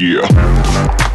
Yeah.